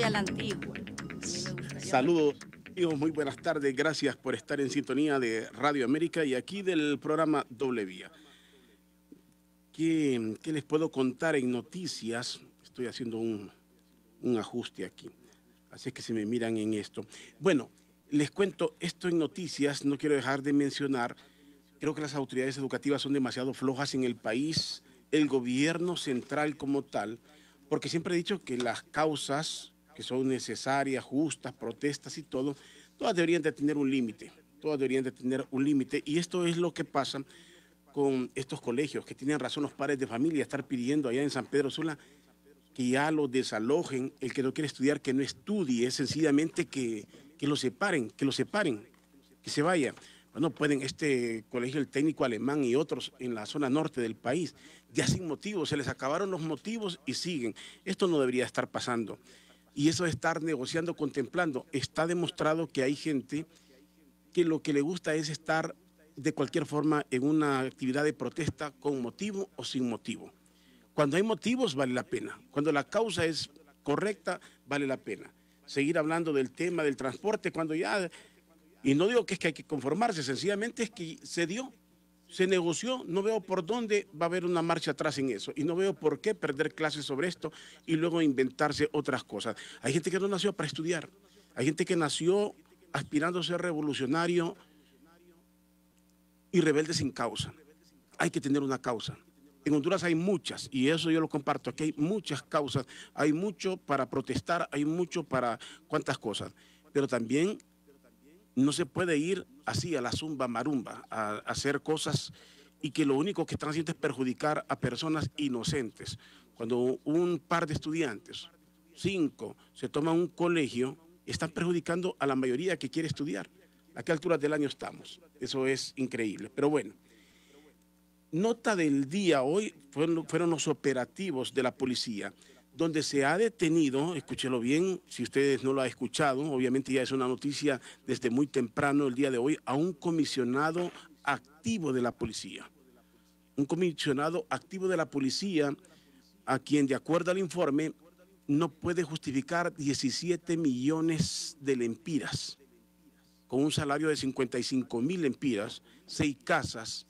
soy a la antigua. Saludos. Muy buenas tardes, gracias por estar en sintonía de Radio América y aquí del programa Doble Vía. ¿Qué, les puedo contar en noticias? Estoy haciendo un, un ajuste aquí, así que se me miran en esto. Bueno, les cuento esto en noticias, no quiero dejar de mencionar, creo que las autoridades educativas son demasiado flojas en el país, el gobierno central como tal, porque siempre he dicho que las causas que son necesarias, justas, protestas y todo, todas deberían de tener un límite, todas deberían de tener un límite y esto es lo que pasa con estos colegios que tienen razón los padres de familia estar pidiendo allá en San Pedro Sula que ya lo desalojen, el que no quiere estudiar que no estudie, sencillamente que, que lo separen, que lo separen, que se vaya. Bueno, pueden este colegio, el técnico alemán y otros en la zona norte del país, ya sin motivos, se les acabaron los motivos y siguen. Esto no debería estar pasando. Y eso de estar negociando, contemplando, está demostrado que hay gente que lo que le gusta es estar de cualquier forma en una actividad de protesta con motivo o sin motivo. Cuando hay motivos vale la pena. Cuando la causa es correcta, vale la pena. Seguir hablando del tema del transporte cuando ya... Y no digo que es que hay que conformarse, sencillamente es que se dio se negoció, no veo por dónde va a haber una marcha atrás en eso y no veo por qué perder clases sobre esto y luego inventarse otras cosas. Hay gente que no nació para estudiar, hay gente que nació aspirando a ser revolucionario y rebelde sin causa. Hay que tener una causa. En Honduras hay muchas, y eso yo lo comparto, aquí hay muchas causas, hay mucho para protestar, hay mucho para cuantas cosas, pero también no se puede ir así a la zumba marumba, a, hacer cosas y que lo único que están haciendo es perjudicar a personas inocentes. Cuando un par de estudiantes, cinco, se toman un colegio, están perjudicando a la mayoría que quiere estudiar. ¿A qué altura del año estamos? Eso es increíble. Pero bueno, nota del día hoy fueron, fueron los operativos de la policía donde se ha detenido, escúchelo bien, si ustedes no lo han escuchado, obviamente ya es una noticia desde muy temprano el día de hoy, a un comisionado activo de la policía. Un comisionado activo de la policía a quien, de acuerdo al informe, no puede justificar 17 millones de lempiras, con un salario de 55 mil lempiras, seis casas,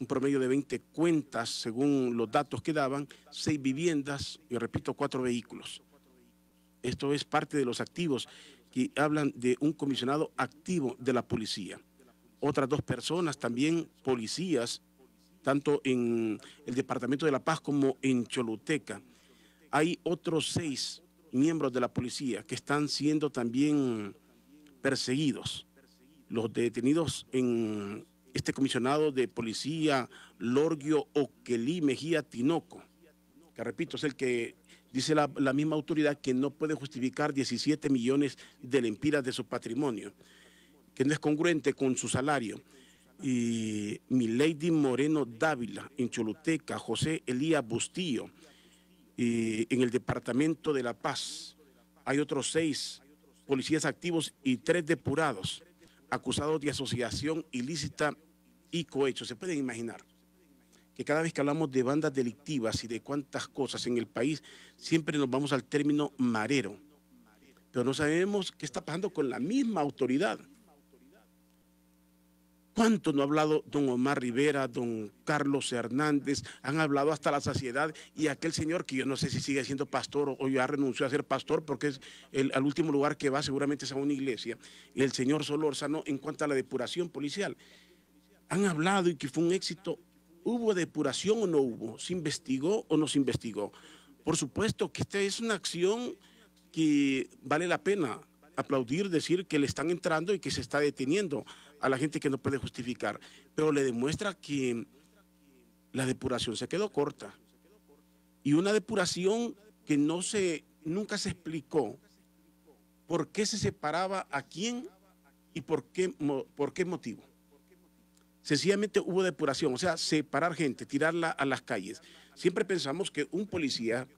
un promedio de 20 cuentas, según los datos que daban, seis viviendas y, repito, cuatro vehículos. Esto es parte de los activos que hablan de un comisionado activo de la policía. Otras dos personas, también policías, tanto en el Departamento de la Paz como en Choluteca. Hay otros seis miembros de la policía que están siendo también perseguidos. Los detenidos en este comisionado de policía, Lorgio Oquelí Mejía Tinoco, que repito, es el que dice la, misma autoridad que no puede justificar 17 millones de lempiras de su patrimonio, que no es congruente con su salario. Y Milady Moreno Dávila, en Choluteca, José Elías Bustillo, en el Departamento de La Paz. Hay otros seis policías activos y tres depurados acusados de asociación ilícita y cohecho. Se pueden imaginar que cada vez que hablamos de bandas delictivas y de cuántas cosas en el país, siempre nos vamos al término marero. Pero no sabemos qué está pasando con la misma autoridad. ¿Cuánto no ha hablado don Omar Rivera, don Carlos Hernández? Han hablado hasta la saciedad y aquel señor que yo no sé si sigue siendo pastor o ya renunció a ser pastor porque es el último lugar que va seguramente es a una iglesia. El señor Solórzano en cuanto a la depuración policial. Han hablado y que fue un éxito. ¿Hubo depuración o no hubo? ¿Se investigó o no se investigó? Por supuesto que esta es una acción que vale la pena aplaudir, decir que le están entrando y que se está deteniendo a la gente que no puede justificar, pero le demuestra que la depuración se quedó corta. Y una depuración que no se, nunca se explicó por qué se separaba a quién y por qué, por qué motivo. Sencillamente hubo depuración, o sea, separar gente, tirarla a las calles. Siempre pensamos que un policía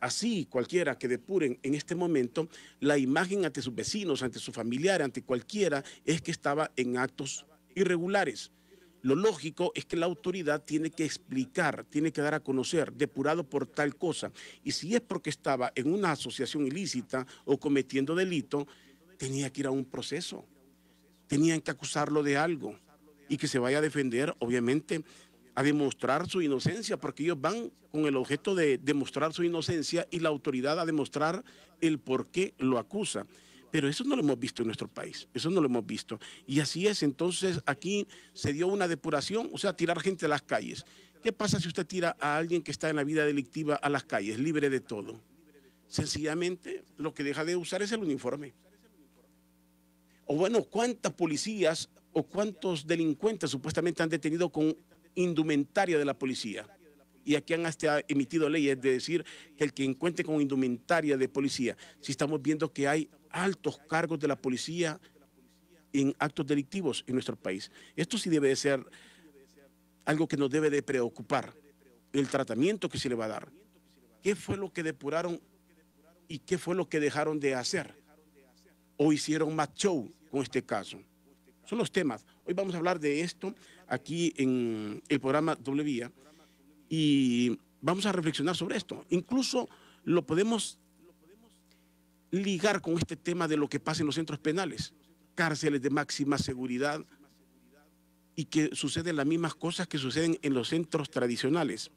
así cualquiera que depuren en este momento, la imagen ante sus vecinos, ante su familiar, ante cualquiera, es que estaba en actos irregulares. Lo lógico es que la autoridad tiene que explicar, tiene que dar a conocer, depurado por tal cosa. Y si es porque estaba en una asociación ilícita o cometiendo delito, tenía que ir a un proceso. Tenían que acusarlo de algo y que se vaya a defender, obviamente, a demostrar su inocencia, porque ellos van con el objeto de demostrar su inocencia y la autoridad a demostrar el por qué lo acusa. Pero eso no lo hemos visto en nuestro país, eso no lo hemos visto. Y así es, entonces aquí se dio una depuración, o sea, tirar gente a las calles. ¿Qué pasa si usted tira a alguien que está en la vida delictiva a las calles, libre de todo? Sencillamente lo que deja de usar es el uniforme. O bueno, ¿cuántas policías o cuántos delincuentes supuestamente han detenido con indumentaria de la policía? y aquí han hasta emitido leyes de decir que el que encuentre con indumentaria de policía, si estamos viendo que hay altos cargos de la policía en actos delictivos en nuestro país. Esto sí debe de ser algo que nos debe de preocupar, el tratamiento que se le va a dar. ¿Qué fue lo que depuraron y qué fue lo que dejaron de hacer? ¿O hicieron más show con este caso? Son los temas. Hoy vamos a hablar de esto aquí en el programa Doble Vía y vamos a reflexionar sobre esto. Incluso lo podemos ligar con este tema de lo que pasa en los centros penales, cárceles de máxima seguridad y que suceden las mismas cosas que suceden en los centros tradicionales.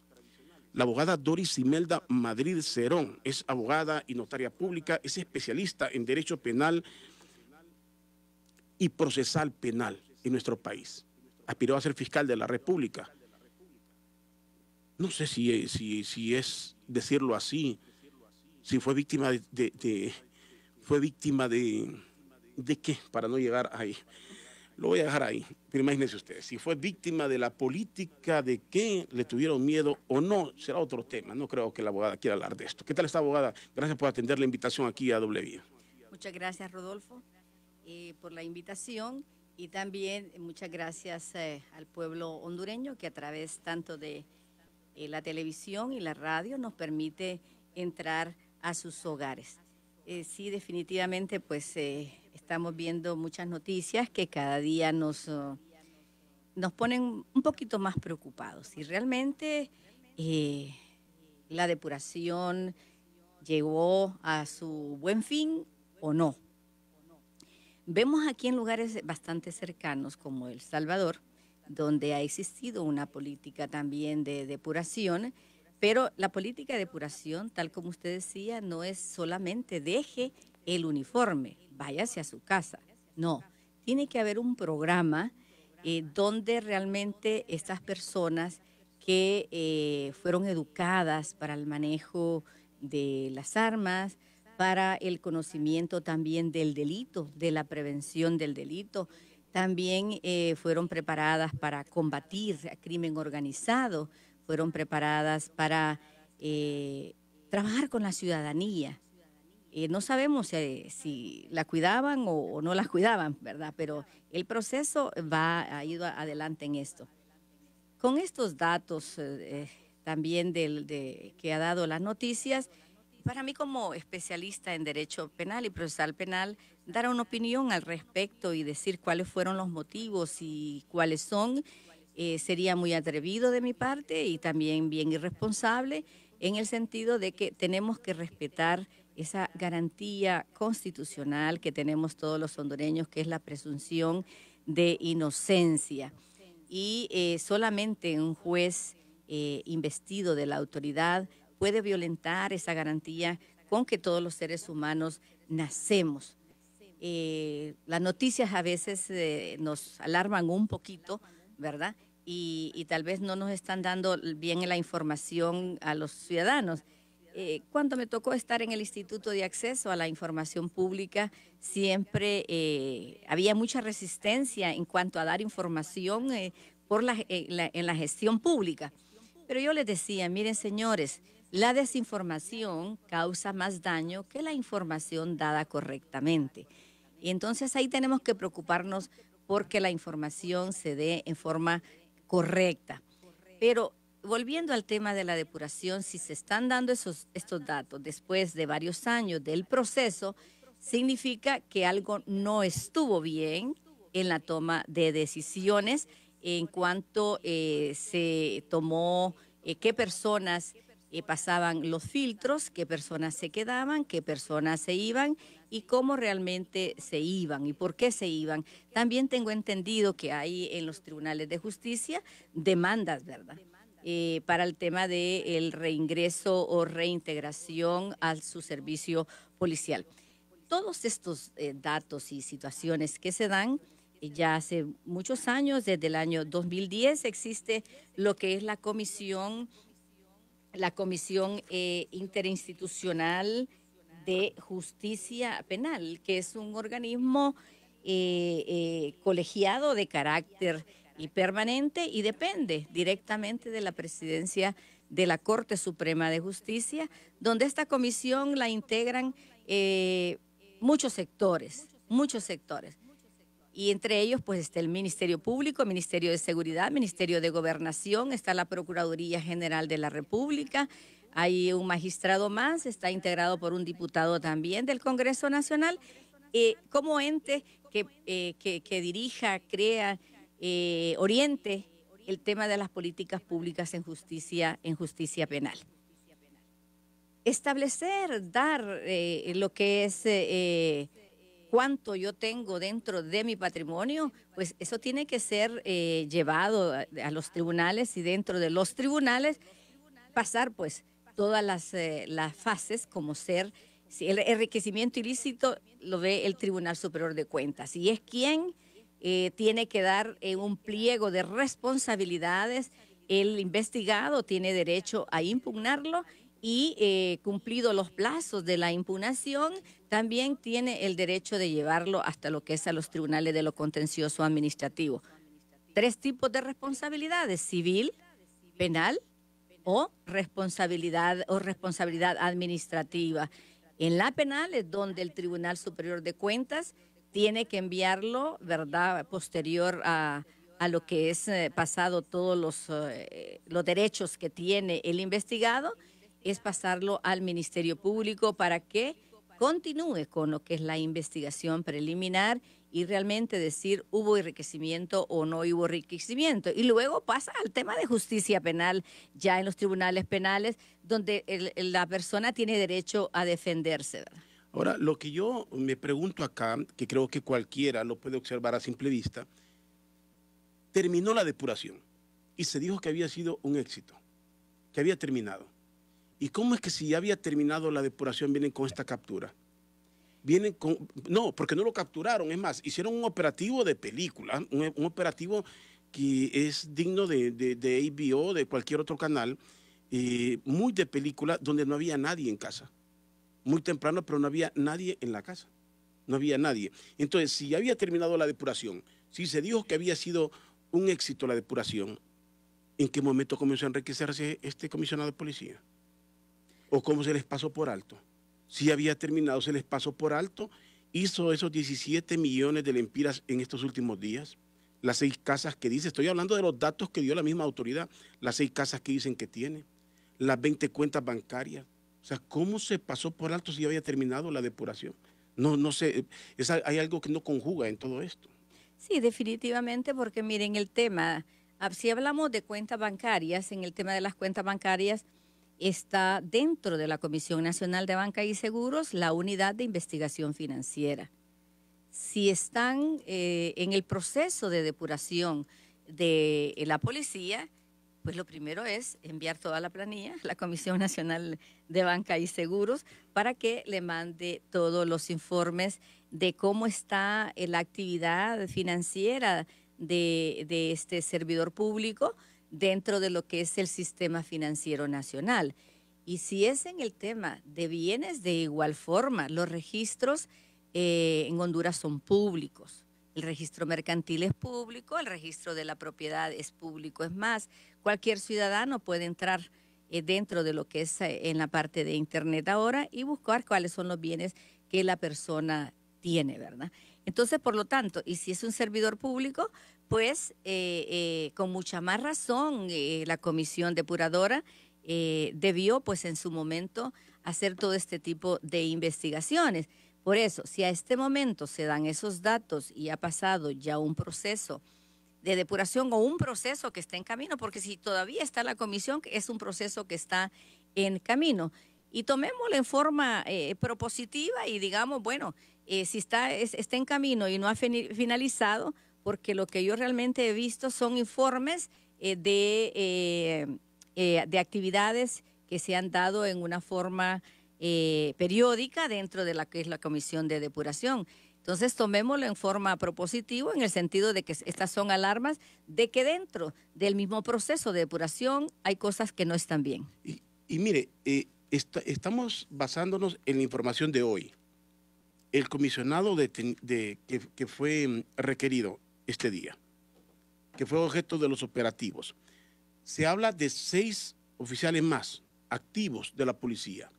La abogada Doris Imelda Madrid Cerón es abogada y notaria pública, es especialista en derecho penal y procesal penal en nuestro país. Aspiró a ser fiscal de la República. No sé si, si, si es decirlo así, si fue víctima de, fue víctima de, de qué, para no llegar ahí. Lo voy a dejar ahí, pero imagínense ustedes, si fue víctima de la política, de qué le tuvieron miedo o no, será otro tema. No creo que la abogada quiera hablar de esto. ¿Qué tal esta abogada? Gracias por atender la invitación aquí a Vía. Muchas gracias, Rodolfo, eh, por la invitación y también muchas gracias eh, al pueblo hondureño que a través tanto de eh, la televisión y la radio nos permite entrar a sus hogares. Eh, sí, definitivamente, pues eh, estamos viendo muchas noticias que cada día nos, uh, nos ponen un poquito más preocupados. Y realmente eh, la depuración llegó a su buen fin o no. Vemos aquí en lugares bastante cercanos como El Salvador, donde ha existido una política también de depuración, pero la política de depuración, tal como usted decía, no es solamente deje el uniforme, váyase a su casa. No, tiene que haber un programa eh, donde realmente estas personas que eh, fueron educadas para el manejo de las armas, para el conocimiento también del delito, de la prevención del delito, también eh, fueron preparadas para combatir el crimen organizado, fueron preparadas para eh, trabajar con la ciudadanía. Eh, no sabemos si la cuidaban o, no la cuidaban, ¿verdad? Pero el proceso va, ha ido adelante en esto. Con estos datos también del, de, que ha dado las noticias, para mí como especialista en derecho penal y procesal penal, dar una opinión al respecto y decir cuáles fueron los motivos y cuáles son eh, sería muy atrevido de mi parte y también bien irresponsable en el sentido de que tenemos que respetar esa garantía constitucional que tenemos todos los hondureños, que es la presunción de inocencia. Y eh, solamente un juez eh, investido de la autoridad puede violentar esa garantía con que todos los seres humanos nacemos. las noticias a veces nos alarman un poquito ¿verdad? Y, tal vez no nos están dando bien la información a los ciudadanos. Eh, cuando me tocó estar en el Instituto de Acceso a la Información Pública, siempre eh, había mucha resistencia en cuanto a dar información eh, por la, en la gestión pública. Pero yo les decía, miren señores, la desinformación causa más daño que la información dada correctamente. Y entonces ahí tenemos que preocuparnos porque la información se dé en forma correcta. Pero volviendo al tema de la depuración, si se están dando esos, estos datos después de varios años del proceso, significa que algo no estuvo bien en la toma de decisiones en cuanto se tomó qué personas pasaban los filtros, qué personas se quedaban, qué personas se iban y cómo realmente se iban y por qué se iban. También tengo entendido que hay en los tribunales de justicia demandas, ¿verdad? Eh, para el tema del reingreso o reintegración a su servicio policial. Todos estos eh, datos y situaciones que se dan eh, ya hace muchos años, desde el año 2010 existe lo que es la comisión la Comisión eh, Interinstitucional de Justicia Penal, que es un organismo eh, eh, colegiado de carácter y permanente y depende directamente de la presidencia de la Corte Suprema de Justicia, donde esta comisión la integran muchos sectores, muchos sectores y entre ellos pues está el Ministerio Público, Ministerio de Seguridad, Ministerio de Gobernación, está la Procuraduría General de la República, hay un magistrado más, está integrado por un diputado también del Congreso Nacional, eh, como ente que, eh, que, dirija, crea, eh, oriente el tema de las políticas públicas en justicia, en justicia penal. Establecer, dar lo que es cuánto yo tengo dentro de mi patrimonio, pues eso tiene que ser eh, llevado a, los tribunales y dentro de los tribunales pasar pues todas las, eh, las fases como ser, si el enriquecimiento ilícito lo ve el Tribunal Superior de Cuentas y es quien eh, tiene que dar un pliego de responsabilidades, el investigado tiene derecho a impugnarlo y eh, cumplido los plazos de la impugnación, también tiene el derecho de llevarlo hasta lo que es a los tribunales de lo contencioso administrativo. Tres tipos de responsabilidades, civil, penal o responsabilidad o responsabilidad administrativa. En la penal es donde el Tribunal Superior de Cuentas tiene que enviarlo, ¿verdad?, posterior a, lo que es eh, pasado todos los, eh, los derechos que tiene el investigado es pasarlo al Ministerio Público para que continúe con lo que es la investigación preliminar y realmente decir hubo enriquecimiento o no hubo enriquecimiento. Y luego pasa al tema de justicia penal, ya en los tribunales penales, donde la persona tiene derecho a defenderse. Ahora, lo que yo me pregunto acá, que creo que cualquiera lo puede observar a simple vista, terminó la depuración y se dijo que había sido un éxito, que había terminado. ¿Y cómo es que si ya había terminado la depuración vienen con esta captura? Vienen con... No, porque no lo capturaron. Es más, hicieron un operativo de película, un, operativo que es digno de, de, de, HBO, de cualquier otro canal, eh, muy de película, donde no había nadie en casa. Muy temprano, pero no había nadie en la casa. No había nadie. Entonces, si ya había terminado la depuración, si se dijo que había sido un éxito la depuración, ¿en qué momento comenzó a enriquecerse este comisionado de policía? O cómo se les pasó por alto. Si había terminado, se les pasó por alto, hizo esos 17 millones de lempiras en estos últimos días, las seis casas que dice, estoy hablando de los datos que dio la misma autoridad, las seis casas que dicen que tiene, las 20 cuentas bancarias. O sea, ¿cómo se pasó por alto si había terminado la depuración? No, no sé, hay algo que no conjuga en todo esto. Sí, definitivamente, porque miren el tema, ah, si hablamos de cuentas bancarias, en el tema de las cuentas bancarias, está dentro de la Comisión Nacional de Banca y Seguros la unidad de investigación financiera. Si están eh, en el proceso de depuración de la policía, pues lo primero es enviar toda la planilla a la Comisión Nacional de Banca y Seguros para que le mande todos los informes de cómo está la actividad financiera de este servidor público, dentro de lo que es el sistema financiero nacional. Y si es en el tema de bienes, de igual forma, los registros eh, en Honduras son públicos. El registro mercantil es público, el registro de la propiedad es público. Es más, cualquier ciudadano puede entrar eh, dentro de lo que es eh, en la parte de Internet ahora y buscar cuáles son los bienes que la persona tiene, ¿verdad? Entonces, por lo tanto, y si es un servidor público, pues eh, eh, con mucha más razón eh, la comisión depuradora debió pues en su momento hacer todo este tipo de investigaciones. Por eso, si a este momento se dan esos datos y ha pasado ya un proceso de depuración o un proceso que está en camino, porque si todavía está la comisión, es un proceso que está en camino. Y tomémoslo en forma propositiva y digamos, bueno, eh, si está, está en camino y no ha finalizado, porque lo que yo realmente he visto son informes eh, de, de actividades que se han dado en una forma periódica dentro de la que es la comisión de depuración. Entonces, tomémoslo en forma propositiva, en el sentido de que estas son alarmas de que dentro del mismo proceso de depuración hay cosas que no están bien. Y, mire, eh, estamos basándonos en la información de hoy. El comisionado de, que, fue mm, requerido este día, que fue objeto de los operativos, se habla de seis oficiales más activos de la policía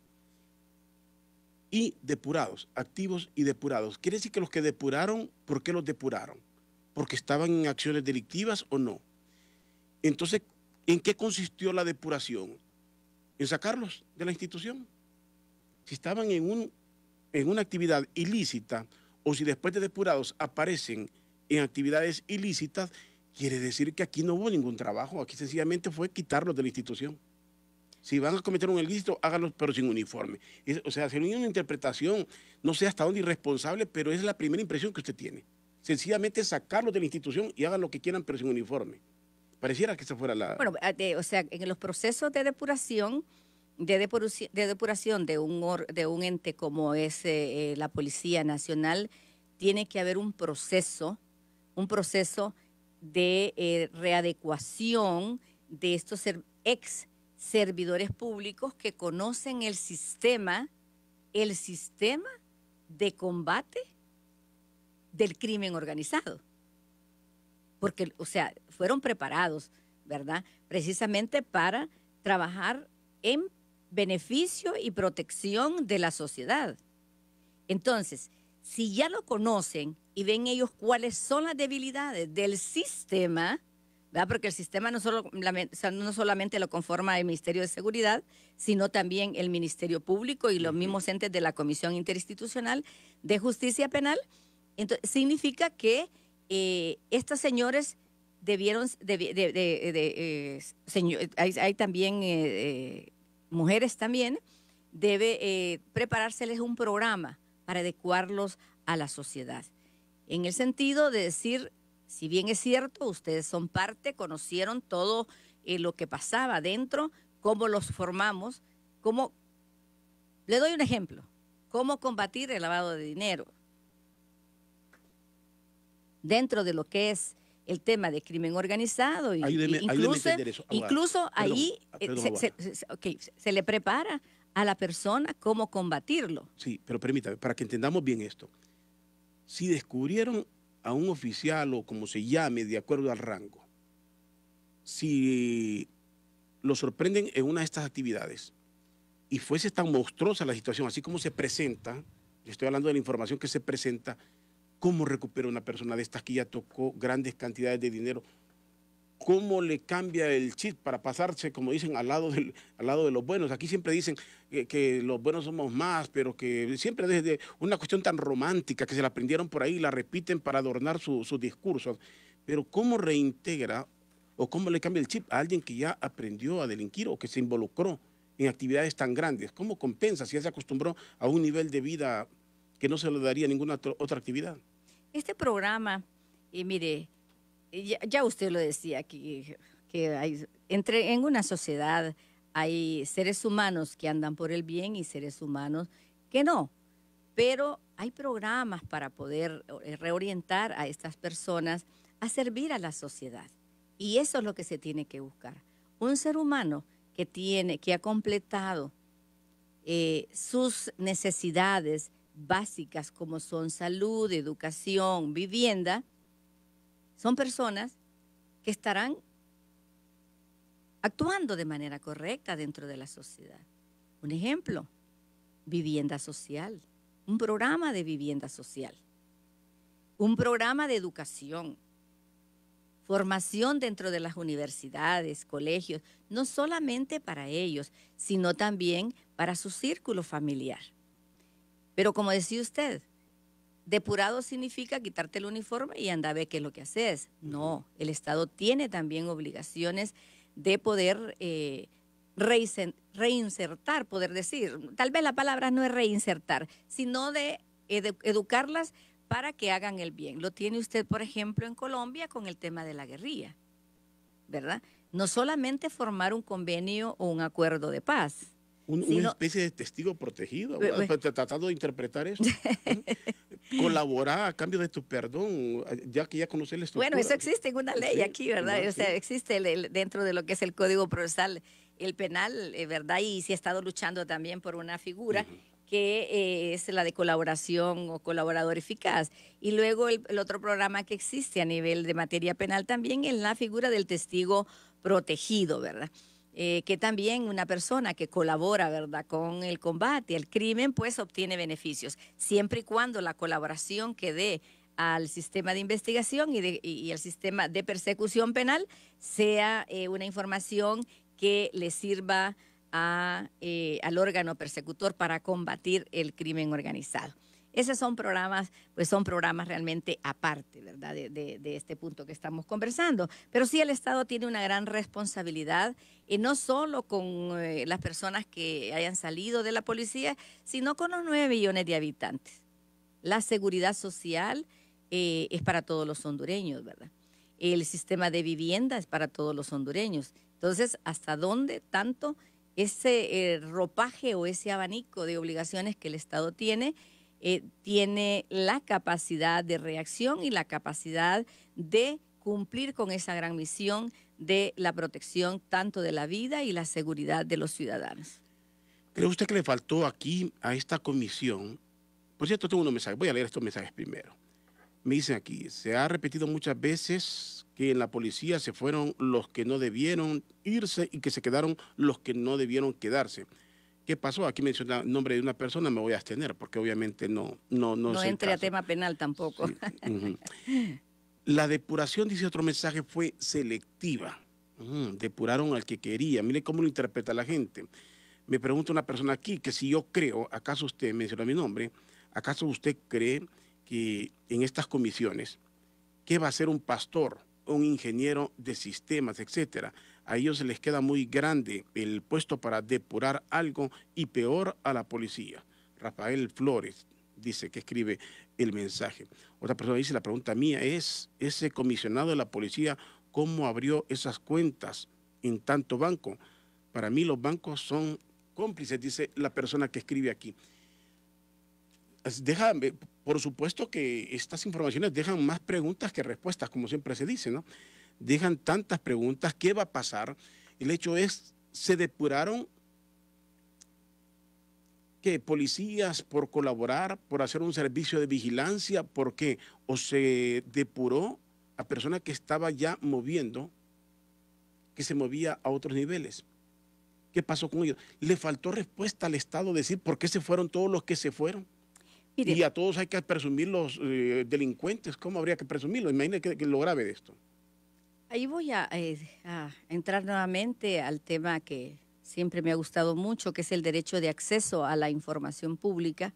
y depurados, activos y depurados. Quiere decir que los que depuraron, ¿por qué los depuraron? ¿Porque estaban en acciones delictivas o no? Entonces, ¿en qué consistió la depuración? En sacarlos de la institución. Si estaban en, un, en una actividad ilícita o si después de depurados aparecen en actividades ilícitas, quiere decir que aquí no hubo ningún trabajo, aquí sencillamente fue quitarlos de la institución. Si van a cometer un ilícito, háganlo pero sin uniforme. o sea, hay una interpretación, no sé hasta dónde irresponsable, pero es la primera impresión que usted tiene. Sencillamente sacarlos de la institución y hagan lo que quieran, pero sin uniforme. Pareciera que esa fuera la... Bueno, ah, o sea, en los procesos de depuración, de, depuración de un, ente como es eh, eh, la Policía Nacional, tiene que haber un proceso, un proceso de eh, readecuación de estos ex servidores públicos que conocen el sistema, el sistema de combate del crimen organizado. Porque, o sea, fueron preparados, ¿verdad? Precisamente para trabajar en beneficio y protección de la sociedad. Entonces, si ya lo conocen y ven ellos cuáles son las debilidades del sistema, porque el sistema no, solo, no solamente lo conforma el Ministerio de Seguridad, sino también el Ministerio Público y los mismos entes de la Comisión Interinstitucional de Justicia Penal. Entonces, significa que eh, estos señores debieron, de, eh, hay, también eh, mujeres también, debe preparárseles un programa para adecuarlos a la sociedad. En el sentido de decir, si bien es cierto, ustedes son parte, conocieron todo eh, lo que pasaba dentro, cómo los formamos, cómo... Le doy un ejemplo, cómo combatir el lavado de dinero. Dentro de lo que es el tema de crimen organizado. Y, incluso, incluso ahí se, le prepara a la persona cómo combatirlo. Sí, pero permítame, para que entendamos bien esto. Si descubrieron a un oficial o como se llame de acuerdo al rango, si lo sorprenden en una de estas actividades y fuese tan monstruosa la situación, así como se presenta, estoy hablando de la información que se presenta, ¿cómo recupera una persona de estas que ya tocó grandes cantidades de dinero cómo le cambia el chip para pasarse, como dicen, al lado, del, al lado de los buenos. Aquí siempre dicen que, los buenos somos más, pero que siempre desde una cuestión tan romántica que se la aprendieron por ahí, la repiten para adornar sus discursos. Pero ¿cómo reintegra o cómo le cambia el chip a alguien que ya aprendió a delinquir o que se involucró en actividades tan grandes? ¿Cómo compensa si ya se acostumbró a un nivel de vida que no se le daría ninguna otra actividad? Este programa, y mire, ya, usted lo decía, que, que hay, entre, en una sociedad hay seres humanos que andan por el bien y seres humanos que no. Pero hay programas para poder eh, reorientar a estas personas a servir a la sociedad. Y eso es lo que se tiene que buscar. Un ser humano que tiene, que ha completado eh, sus necesidades básicas como son salud, educación, vivienda, son personas que estarán actuando de manera correcta dentro de la sociedad. Un ejemplo, vivienda social, un programa de vivienda social, un programa de educación, formación dentro de las universidades, colegios, no solamente para ellos, sino también para su círculo familiar. Pero como decía usted, depurado significa quitarte el uniforme y anda a ver qué es lo que haces. No, el Estado tiene también obligaciones de poder eh, reinsertar, poder decir. Tal vez la palabra no es reinsertar, sino de educarlas para que hagan el bien. Lo tiene usted, por ejemplo, en Colombia con el tema de la guerrilla, ¿verdad? No solamente formar un convenio o un acuerdo de paz, una especie de testigo protegido, tratando de interpretar eso. Colaborar a cambio de tu perdón, ya que ya conoces la Bueno, eso existe en una ley aquí, ¿verdad? O sea, existe dentro de lo que es el Código Procesal, el penal, eh, ¿verdad? Y se ha estado luchando también por una figura. que eh, es la de colaboración o colaborador eficaz. Y luego el, el, otro programa que existe a nivel de materia penal también es la figura del testigo protegido, ¿verdad? Eh, que también una persona que colabora, ¿verdad?, con el combate al crimen, pues obtiene beneficios, siempre y cuando la colaboración que dé al sistema de investigación y, de, al sistema de persecución penal sea eh, una información que le sirva a, eh, al órgano persecutor para combatir el crimen organizado. Esos son programas, pues son programas realmente aparte, ¿verdad? De, este punto que estamos conversando. Pero sí el Estado tiene una gran responsabilidad, y no solo con eh, las personas que hayan salido de la policía, sino con los nueve millones de habitantes. La seguridad social eh, es para todos los hondureños, ¿verdad? El sistema de vivienda es para todos los hondureños. Entonces, ¿hasta dónde tanto ese eh, ropaje o ese abanico de obligaciones que el Estado tiene? Eh, tiene la capacidad de reacción y la capacidad de cumplir con esa gran misión de la protección tanto de la vida y la seguridad de los ciudadanos. ¿Cree usted que le faltó aquí a esta comisión? Por cierto, tengo unos mensajes. Voy a leer estos mensajes primero. Me dicen aquí, se ha repetido muchas veces que en la policía se fueron los que no debieron irse y que se quedaron los que no debieron quedarse. ¿Qué pasó? Aquí menciona el nombre de una persona, me voy a abstener, porque obviamente no... No, no, no entre a tema penal tampoco. La depuración, dice otro mensaje, fue selectiva. depuraron al que quería. Mire cómo lo interpreta la gente. Me pregunta una persona aquí que si yo creo, ¿acaso usted menciona mi nombre? ¿Acaso usted cree que en estas comisiones, ¿qué va a ser un pastor, un ingeniero de sistemas, etcétera? A ellos les queda muy grande el puesto para depurar algo y peor a la policía. Rafael Flores dice que escribe el mensaje. Otra persona dice, la pregunta mía es, ese comisionado de la policía, ¿cómo abrió esas cuentas en tanto banco? Para mí los bancos son cómplices, dice la persona que escribe aquí. Déjame, por supuesto que estas informaciones dejan más preguntas que respuestas, como siempre se dice, ¿no? Dejan tantas preguntas, ¿qué va a pasar? El hecho es, se depuraron que policías por colaborar, por hacer un servicio de vigilancia, ¿por qué? O se depuró a personas que estaba ya moviendo, que se movía a otros niveles. ¿Qué pasó con ellos? Le faltó respuesta al Estado decir por qué se fueron todos los que se fueron. y a todos hay que presumir los eh, delincuentes. ¿Cómo habría que presumirlo? Imagínense que lo grave de esto. Ahí voy eh, a, entrar nuevamente al tema que siempre me ha gustado mucho, que es el derecho de acceso a la información pública.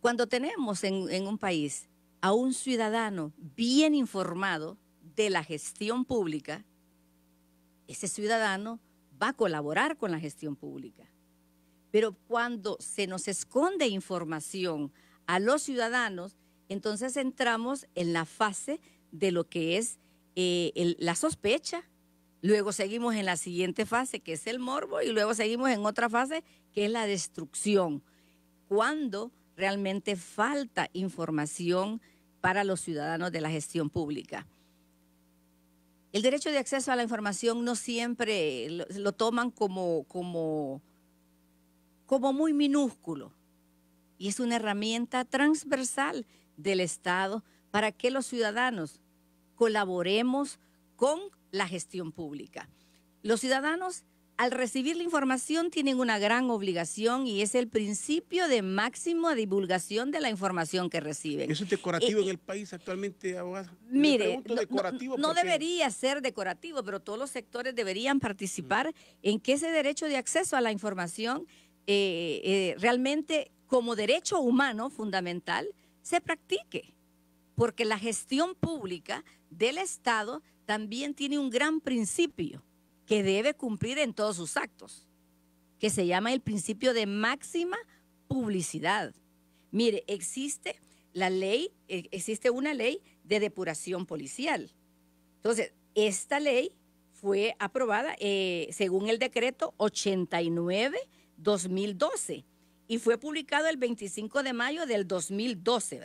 Cuando tenemos en, en un país a un ciudadano bien informado de la gestión pública, ese ciudadano va a colaborar con la gestión pública. Pero cuando se nos esconde información a los ciudadanos, entonces entramos en la fase de lo que es eh, la sospecha, luego seguimos en la siguiente fase, que es el morbo, y luego seguimos en otra fase, que es la destrucción, cuando realmente falta información para los ciudadanos de la gestión pública. El derecho de acceso a la información no siempre lo, toman como, como, como muy minúsculo. Y es una herramienta transversal del Estado para que los ciudadanos colaboremos con la gestión pública. Los ciudadanos, al recibir la información, tienen una gran obligación y es el principio de máxima divulgación de la información que reciben. ¿Eso es decorativo eh, en el país actualmente, abogado? Mire, no, debería ser decorativo, pero todos los sectores deberían participar en que ese derecho de acceso a la información eh, eh, realmente como derecho humano fundamental se practique, porque la gestión pública del Estado también tiene un gran principio que debe cumplir en todos sus actos, que se llama el principio de máxima publicidad. Mire, existe la ley, eh, existe una ley de depuración policial. Entonces, esta ley fue aprobada eh, según el decreto 89-2012 y fue publicado el 25 de mayo del 2012.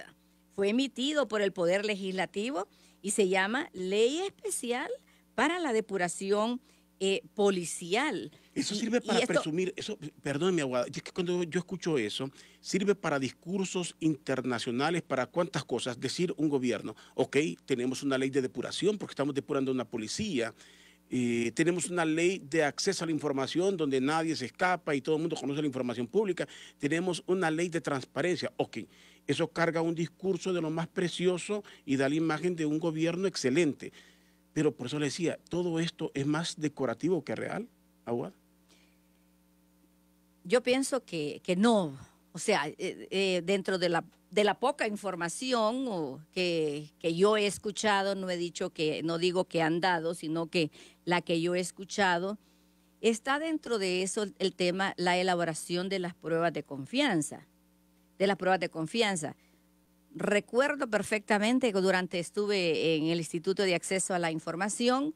Fue emitido por el Poder Legislativo y se llama Ley Especial para la Depuración eh, Policial. Eso sirve para presumir, eso, perdón mi abogada, es que cuando yo escucho eso, sirve para discursos internacionales, para cuántas cosas, decir un gobierno, ok, tenemos una ley de depuración porque estamos depurando una policía, eh, tenemos una ley de acceso a la información donde nadie se escapa y todo el mundo conoce la información pública. Tenemos una ley de transparencia. Ok, eso carga un discurso de lo más precioso y da la imagen de un gobierno excelente. Pero por eso le decía, todo esto es más decorativo que real, Aguad. Yo pienso que, que no. O sea, eh, eh, dentro de la de la poca información que, que, yo he escuchado, no he dicho que, no digo que han dado, sino que la que yo he escuchado, está dentro de eso el tema, la elaboración de las pruebas de confianza, de las pruebas de confianza. Recuerdo perfectamente que durante estuve en el Instituto de Acceso a la Información,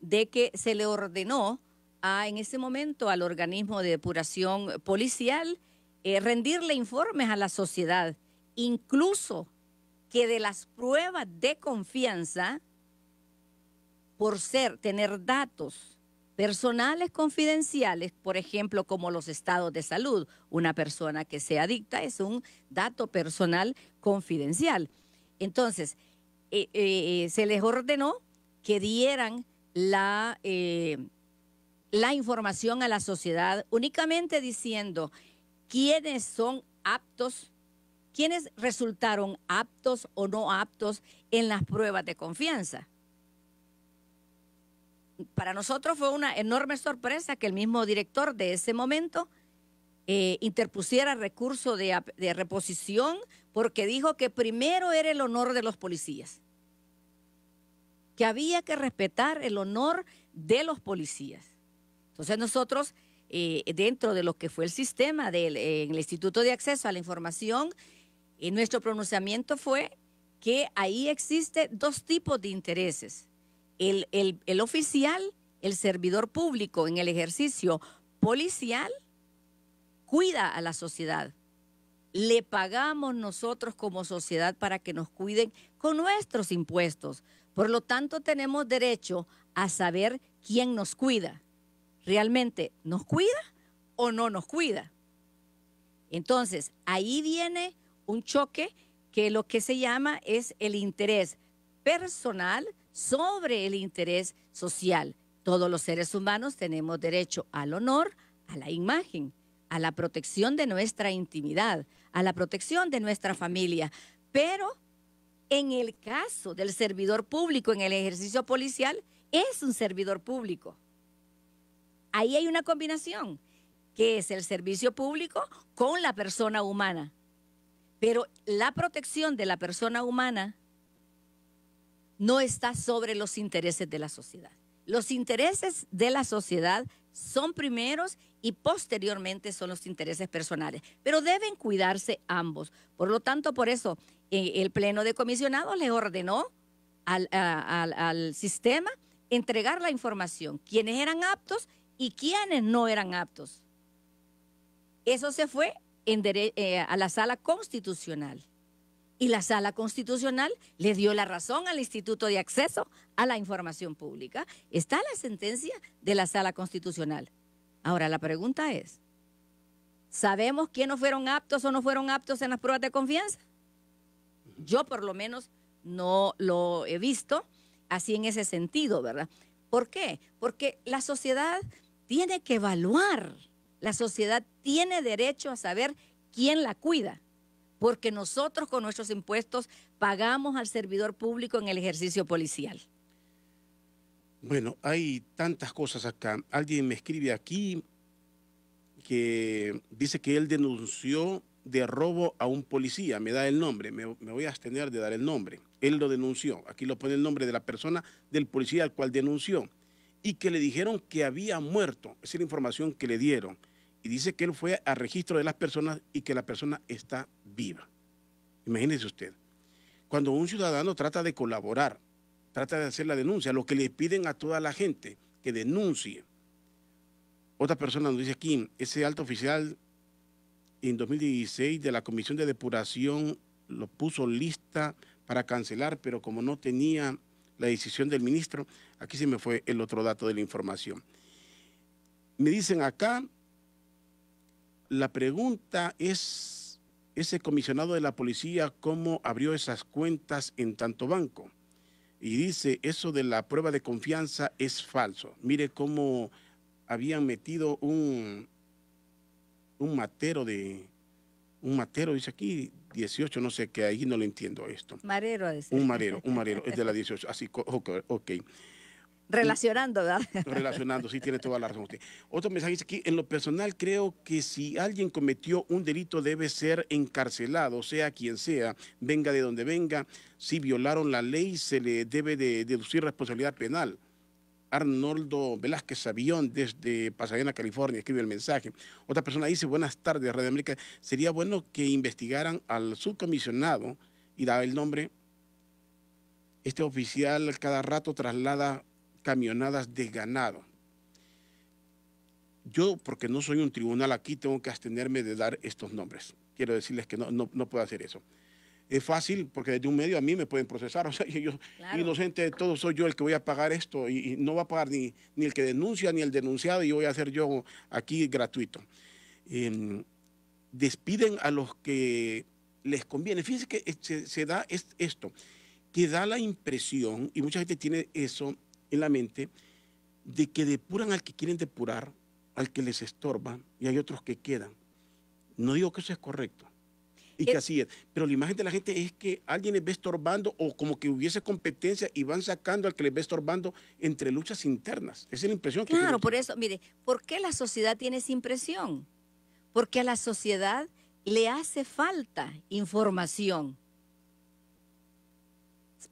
de que se le ordenó a, en ese momento al organismo de depuración policial eh, rendirle informes a la sociedad incluso que de las pruebas de confianza, por ser, tener datos personales confidenciales, por ejemplo, como los estados de salud, una persona que sea adicta es un dato personal confidencial. Entonces, eh, eh, se les ordenó que dieran la, eh, la información a la sociedad únicamente diciendo quiénes son aptos ¿Quiénes resultaron aptos o no aptos en las pruebas de confianza. Para nosotros fue una enorme sorpresa que el mismo director de ese momento eh, interpusiera recurso de, reposición porque dijo que primero era el honor de los policías, que había que respetar el honor de los policías. Entonces nosotros, eh, dentro de lo que fue el sistema del el Instituto de Acceso a la Información, nuestro pronunciamiento fue que ahí existe dos tipos de intereses. El, el, oficial, el servidor público en el ejercicio policial, cuida a la sociedad. Le pagamos nosotros como sociedad para que nos cuiden con nuestros impuestos. Por lo tanto, tenemos derecho a saber quién nos cuida. ¿Realmente nos cuida o no nos cuida? Entonces, ahí viene un choque que lo que se llama es el interés personal sobre el interés social. Todos los seres humanos tenemos derecho al honor, a la imagen, a la protección de nuestra intimidad, a la protección de nuestra familia. Pero en el caso del servidor público en el ejercicio policial, es un servidor público. Ahí hay una combinación, que es el servicio público con la persona humana. Pero la protección de la persona humana no está sobre los intereses de la sociedad. Los intereses de la sociedad son primeros y posteriormente son los intereses personales, pero deben cuidarse ambos. Por lo tanto, por eso eh, el Pleno de Comisionados le ordenó al, sistema entregar la información, quiénes eran aptos y quiénes no eran aptos. Eso se fue eh, a la sala constitucional. Y la sala constitucional le dio la razón al Instituto de Acceso a la Información Pública. Está la sentencia de la sala constitucional. Ahora, la pregunta es, ¿sabemos quiénes fueron aptos o no fueron aptos en las pruebas de confianza? Yo por lo menos no lo he visto así en ese sentido, ¿verdad? ¿Por qué? Porque la sociedad tiene que evaluar la sociedad tiene derecho a saber quién la cuida, porque nosotros con nuestros impuestos pagamos al servidor público en el ejercicio policial. Bueno, hay tantas cosas acá. Alguien me escribe aquí que dice que él denunció de robo a un policía, me da el nombre, me, voy a abstener de dar el nombre. Él lo denunció, aquí lo pone el nombre de la persona, del policía al cual denunció, y que le dijeron que había muerto, esa es la información que le dieron, y dice que él fue a registro de las personas y que la persona está viva. Imagínese usted, cuando un ciudadano trata de colaborar, trata de hacer la denuncia, lo que le piden a toda la gente, que denuncie. Otra persona nos dice aquí, ese alto oficial en 2016 de la Comisión de Depuración lo puso lista para cancelar, pero como no tenía la decisión del ministro, aquí se me fue el otro dato de la información. Me dicen acá, la pregunta es, ese comisionado de la policía, ¿cómo abrió esas cuentas en tanto banco? Y dice, eso de la prueba de confianza es falso. Mire cómo habían metido un, un matero de, un matero, dice aquí, 18, no sé qué, ahí no lo entiendo esto. Marero, decir. Un marero, un marero, es de la 18, así, ok. okay. Relacionando, ¿verdad? Relacionando, sí, tiene toda la razón usted. Otro mensaje dice aquí, en lo personal creo que si alguien cometió un delito debe ser encarcelado, sea quien sea, venga de donde venga. Si violaron la ley se le debe de deducir responsabilidad penal. Arnoldo Velázquez Avión desde Pasadena, California, escribe el mensaje. Otra persona dice, buenas tardes, Radio América. Sería bueno que investigaran al subcomisionado y da el nombre. Este oficial cada rato traslada camionadas de ganado. Yo, porque no soy un tribunal aquí, tengo que abstenerme de dar estos nombres. Quiero decirles que no, no, no puedo hacer eso es fácil porque desde un medio a mí me pueden procesar. O sea, yo, inocente de todo, soy yo el que voy a pagar esto y, no va a pagar ni, ni, el que denuncia ni el denunciado y voy a hacer yo aquí gratuito. Em, despiden a los que les conviene. Fíjense que se, se da esto, que da la impresión, y mucha gente tiene eso en la mente, de que depuran al que quieren depurar, al que les estorba, y hay otros que quedan. No digo que eso es correcto y que así es. Pero la imagen de la gente es que alguien les ve estorbando o como que hubiese competencia y van sacando al que les ve estorbando entre luchas internas. Esa es la impresión que Claro, por eso, mire, ¿por qué la sociedad tiene esa impresión? Porque a la sociedad le hace falta información.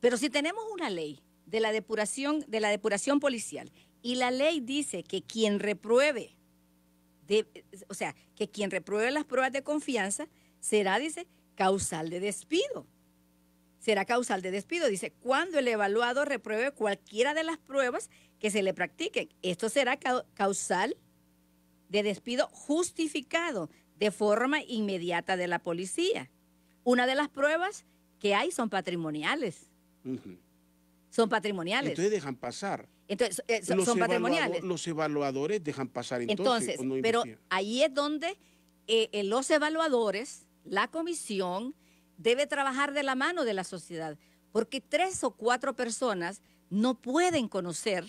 Pero si tenemos una ley de la depuración, de la depuración policial y la ley dice que quien repruebe, o sea, que quien repruebe las pruebas de confianza será, dice, causal de despido. Será causal de despido, dice, cuando el evaluado repruebe cualquiera de las pruebas que se le practiquen. Esto será causal de despido justificado de forma inmediata de la policía. Una de las pruebas que hay son patrimoniales. Son patrimoniales. Entonces dejan pasar. Entonces, eh, son, patrimoniales. Los evaluadores dejan pasar entonces. Entonces, pero ahí es donde eh, los evaluadores la comisión debe trabajar de la mano de la sociedad, porque tres o cuatro personas no pueden conocer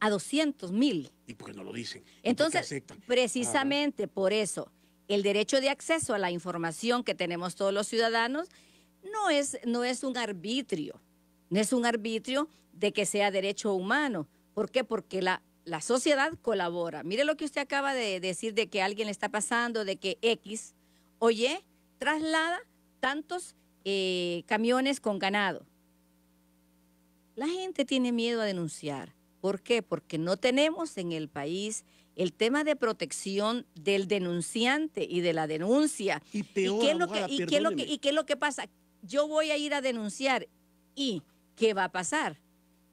a 200 mil. ¿Y por qué no lo dicen? Entonces, precisamente por eso, el derecho de acceso a la información que tenemos todos los ciudadanos no es, no es un arbitrio, no es un arbitrio de que sea derecho humano. ¿Por qué? Porque la, la sociedad colabora. Mire lo que usted acaba de decir de que alguien le está pasando, de que X oye, traslada tantos eh, camiones con ganado. La gente tiene miedo a denunciar. ¿Por qué? Porque no tenemos en el país el tema de protección del denunciante y de la denuncia. Y peor, qué es lo que, y qué lo que, y qué es lo que pasa? Yo voy a ir a denunciar y ¿qué va a pasar?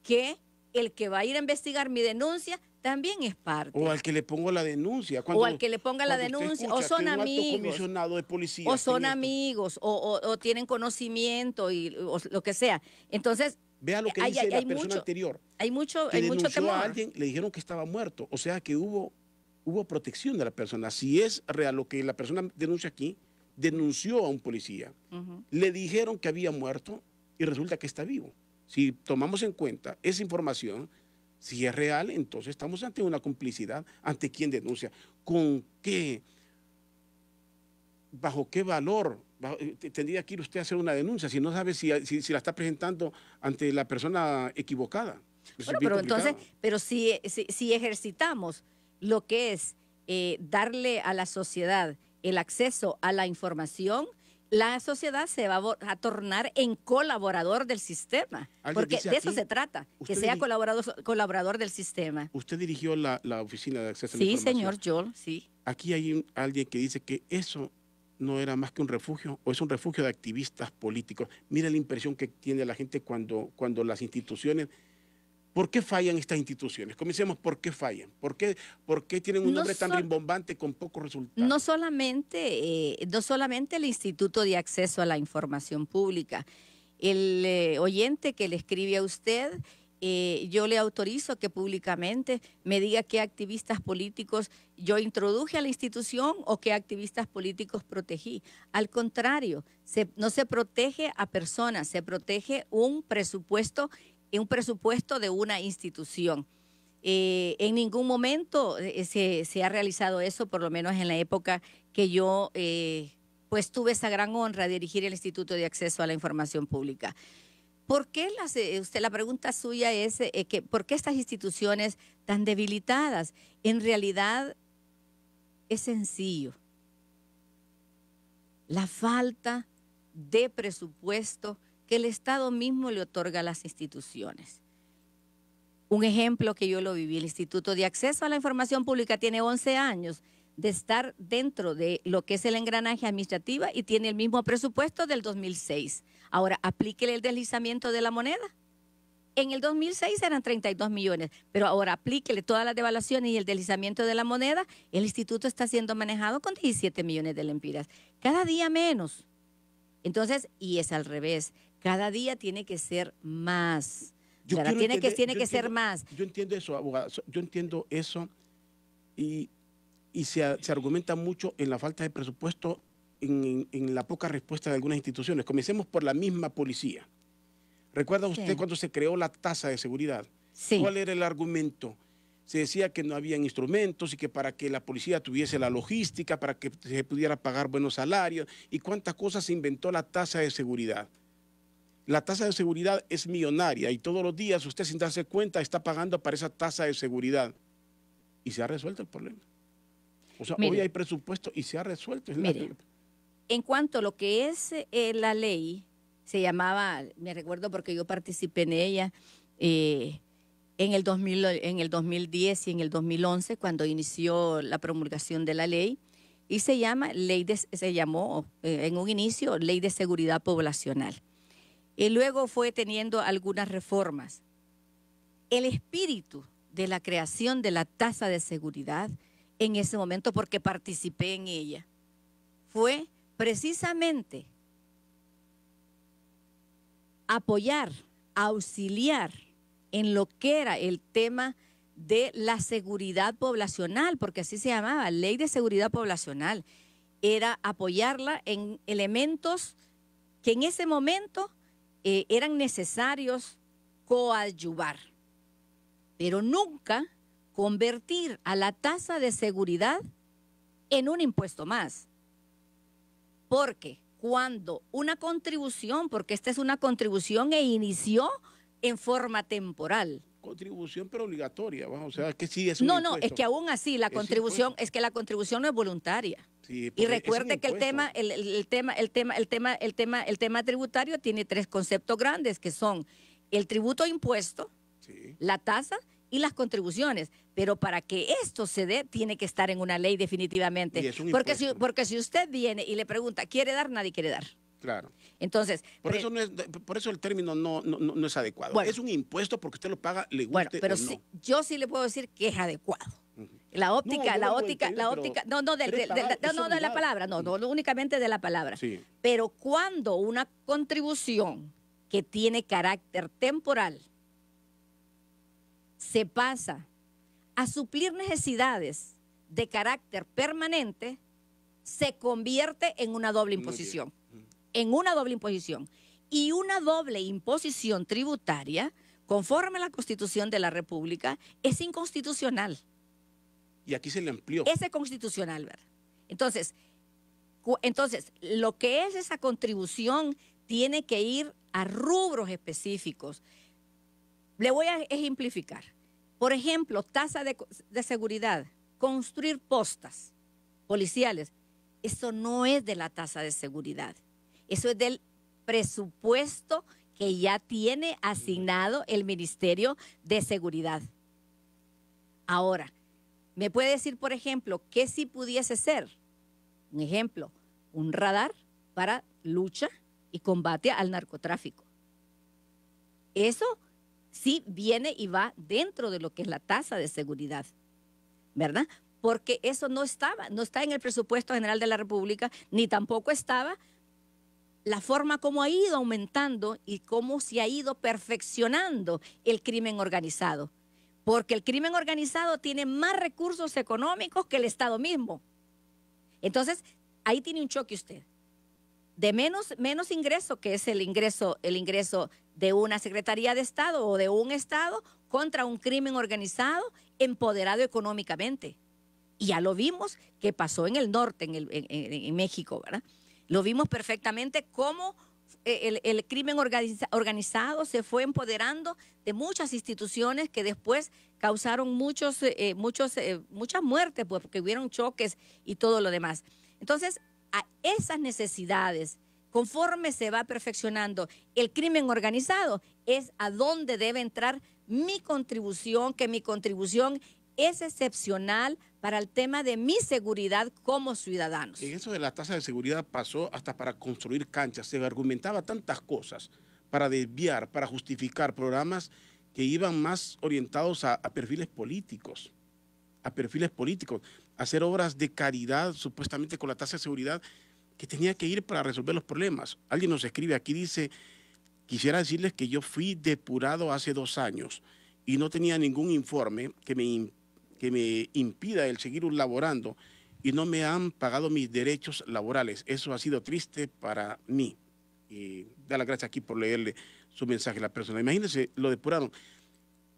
Que el que va a ir a investigar mi denuncia también es parte. O al que le pongo la denuncia. o al que le ponga la denuncia. O son amigos. De policía o son amigos. O, tienen conocimiento y lo que sea. Entonces. Vea lo que dice la persona anterior. Hay mucho, hay mucho temor. a alguien, le dijeron que estaba muerto. O sea que hubo, hubo protección de la persona. Si es real lo que la persona denuncia aquí, denunció a un policía. Le dijeron que había muerto y resulta que está vivo. Si tomamos en cuenta esa información, si es real, entonces estamos ante una complicidad, ante quien denuncia. ¿Con qué? ¿Bajo qué valor eh, tendría que ir usted a hacer una denuncia si no sabe si, si, la está presentando ante la persona equivocada? bueno, pero entonces, pero si, si, ejercitamos lo que es eh, darle a la sociedad el acceso a la información, la sociedad se va a tornar en colaborador del sistema. Porque de eso se trata, que sea colaborador, colaborador del sistema. Usted dirigió la, oficina de acceso a la información. Sí, señor, yo, sí. Aquí hay alguien que dice que eso no era más que un refugio o es un refugio de activistas políticos. Mira la impresión que tiene la gente cuando, cuando las instituciones... ¿Por qué fallan estas instituciones? Comencemos, ¿por qué fallan? ¿Por qué, por qué tienen un nombre tan rimbombante con pocos resultados? No solamente, eh, no solamente el Instituto de Acceso a la Información Pública. El eh, oyente que le escribe a usted eh, yo le autorizo que públicamente me diga qué activistas políticos yo introduje a la institución o qué activistas políticos protegí. Al contrario, no se protege a personas, se protege un presupuesto, un presupuesto de una institución. Eh, en ningún momento eh, se, ha realizado eso, por lo menos en la época que yo pues tuve esa gran honra de dirigir el Instituto de Acceso a la Información Pública. ¿Por qué eh, usted, la pregunta suya es eh, que por qué estas instituciones tan debilitadas? En realidad es sencillo. La falta de presupuesto que el Estado mismo le otorga a las instituciones. Un ejemplo que yo lo viví, el Instituto de Acceso a la Información Pública tiene 11 años de estar dentro de lo que es el engranaje administrativo y tiene el mismo presupuesto del 2006. Ahora, aplíquele el deslizamiento de la moneda. En el 2006 eran 32 millones, pero ahora aplíquele todas las devaluaciones y el deslizamiento de la moneda. El instituto está siendo manejado con 17 millones de lempiras. Cada día menos. Entonces, y es al revés. Cada día tiene que ser más. tiene que, tiene que ser más. Yo entiendo eso, abogado. Yo entiendo eso y y se, argumenta mucho en la falta de presupuesto, en, la poca respuesta de algunas instituciones. Comencemos por la misma policía. ¿Recuerda usted cuando se creó la tasa de seguridad? ¿Cuál era el argumento? Se decía que no habían instrumentos y que para que la policía tuviese la logística, para que se pudiera pagar buenos salarios y cuántas cosas se inventó la tasa de seguridad. La tasa de seguridad es millonaria y todos los días usted sin darse cuenta está pagando para esa tasa de seguridad. Y se ha resuelto el problema. O sea, hoy hay presupuesto y se ha resuelto. en cuanto a lo que es eh, la ley, se llamaba, me recuerdo porque yo participé en ella eh, en, el 2000, en el 2010 y en el 2011, cuando inició la promulgación de la ley, y se llama ley de, se llamó eh, en un inicio ley de seguridad poblacional. Y luego fue teniendo algunas reformas. El espíritu de la creación de la tasa de seguridad en ese momento porque participé en ella. Fue precisamente apoyar, auxiliar en lo que era el tema de la seguridad poblacional, porque así se llamaba, ley de seguridad poblacional. Era apoyarla en elementos que en ese momento eh, eran necesarios coadyuvar, pero nunca convertir a la tasa de seguridad en un impuesto más. Porque cuando una contribución, porque esta es una contribución e inició en forma temporal. Contribución pero obligatoria, o sea, que sí es un No, no, es que aún así la contribución, es, que la contribución no es voluntaria. Y recuerde que el tema, el, tema, el tema, el tema, el tema, el tema tributario tiene tres conceptos grandes que son el tributo impuesto, la tasa y las contribuciones. Pero para que esto se dé, tiene que estar en una ley definitivamente. porque, si, porque si usted viene y le pregunta, ¿quiere dar? Nadie quiere dar. Claro. Entonces. Por, eso, no es, por eso el término no, no, es adecuado. es un impuesto porque usted lo paga, le guste Bueno, pero sí, yo sí le puedo decir que es adecuado. La óptica, la óptica, la óptica, no, no, de, no, de la palabra, no, no, únicamente de la palabra. Pero cuando una contribución que tiene carácter temporal se pasa a suplir necesidades de carácter permanente, se convierte en una doble imposición. En una doble imposición. Y una doble imposición tributaria, conforme a la Constitución de la República, es inconstitucional. Y aquí se le amplió. Es constitucional, ¿verdad? Entonces, entonces, lo que es esa contribución tiene que ir a rubros específicos. Le voy a ejemplificar. Por ejemplo, tasa de, seguridad, construir postas policiales. eso no es de la tasa de seguridad. Eso es del presupuesto que ya tiene asignado el Ministerio de Seguridad. Ahora, ¿me puede decir, por ejemplo, qué si pudiese ser? Un ejemplo, un radar para lucha y combate al narcotráfico. Eso sí viene y va dentro de lo que es la tasa de seguridad, ¿verdad? Porque eso no estaba, no está en el presupuesto general de la República, ni tampoco estaba la forma como ha ido aumentando y cómo se ha ido perfeccionando el crimen organizado. Porque el crimen organizado tiene más recursos económicos que el Estado mismo. Entonces, ahí tiene un choque usted. De menos, menos ingreso, que es el ingreso, el ingreso de una Secretaría de Estado o de un Estado contra un crimen organizado empoderado económicamente. Y ya lo vimos que pasó en el norte, en, en México, ¿verdad? Lo vimos perfectamente cómo eh, el, crimen organizado se fue empoderando de muchas instituciones que después causaron muchos, eh, muchos, eh, muchas muertes, pues, porque hubieron choques y todo lo demás. Entonces, a esas necesidades, conforme se va perfeccionando el crimen organizado, es a donde debe entrar mi contribución, que mi contribución es excepcional para el tema de mi seguridad como ciudadanos. En eso de la tasa de seguridad pasó hasta para construir canchas, se argumentaba tantas cosas para desviar, para justificar programas que iban más orientados a, perfiles políticos, a perfiles políticos, hacer obras de caridad supuestamente con la tasa de seguridad que tenía que ir para resolver los problemas. Alguien nos escribe aquí, dice, quisiera decirles que yo fui depurado hace dos años y no tenía ningún informe que me que me impida el seguir laborando y no me han pagado mis derechos laborales. Eso ha sido triste para mí. Y da las gracias aquí por leerle su mensaje a la persona. Imagínense, lo depuraron.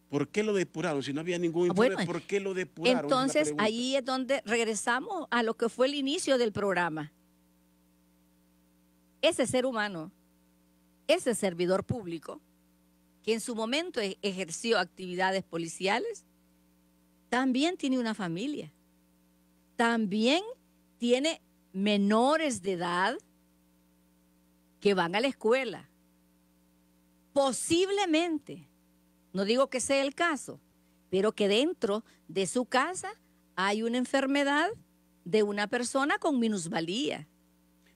¿Por qué lo depuraron? Si no había ningún ¿por qué lo depuraron? Entonces, ahí es donde regresamos a lo que fue el inicio del programa. Ese ser humano, ese servidor público, que en su momento e-, ejerció actividades policiales, también tiene una familia. También tiene menores de edad que van a la escuela. Posiblemente, no digo que sea el caso, pero que dentro de su casa hay una enfermedad de una persona con minusvalía.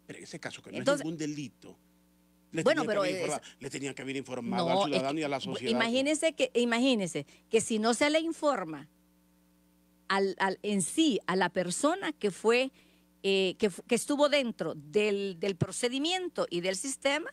Pero en ese caso, que no es ningún delito, le bueno, pero le tenían que haber informado al ciudadano y a la sociedad. Imagínense que, imagínense que si no se le informa en sí a la persona que fue, eh, que, estuvo dentro del, procedimiento y del sistema,